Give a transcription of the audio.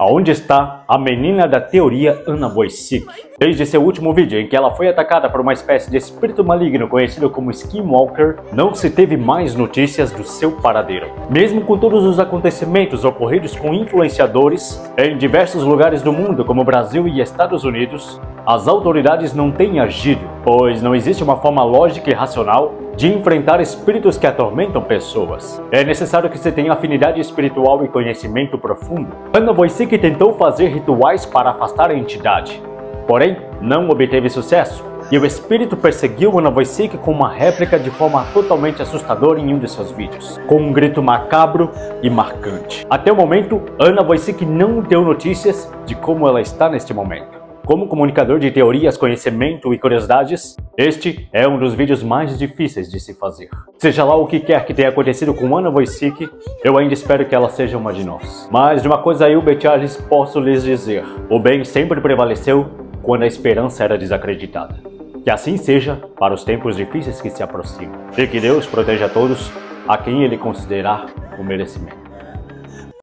Aonde está a menina da teoria Anna Wojcik? Desde seu último vídeo em que ela foi atacada por uma espécie de espírito maligno conhecido como Skinwalker, não se teve mais notícias do seu paradeiro. Mesmo com todos os acontecimentos ocorridos com influenciadores em diversos lugares do mundo, como Brasil e Estados Unidos, as autoridades não têm agido, pois não existe uma forma lógica e racional de enfrentar espíritos que atormentam pessoas. É necessário que se tenha afinidade espiritual e conhecimento profundo. Anna Wojcik tentou fazer rituais para afastar a entidade, porém não obteve sucesso. E o espírito perseguiu Anna Wojcik com uma réplica de forma totalmente assustadora em um de seus vídeos, com um grito macabro e marcante. Até o momento, Anna Wojcik não deu notícias de como ela está neste momento. Como comunicador de teorias, conhecimento e curiosidades, este é um dos vídeos mais difíceis de se fazer. Seja lá o que quer que tenha acontecido com Ana Wojcik, eu ainda espero que ela seja uma de nós. Mas de uma coisa eu, Charles, posso lhes dizer: o bem sempre prevaleceu quando a esperança era desacreditada. Que assim seja para os tempos difíceis que se aproximam. E que Deus proteja a todos a quem ele considerar o merecimento.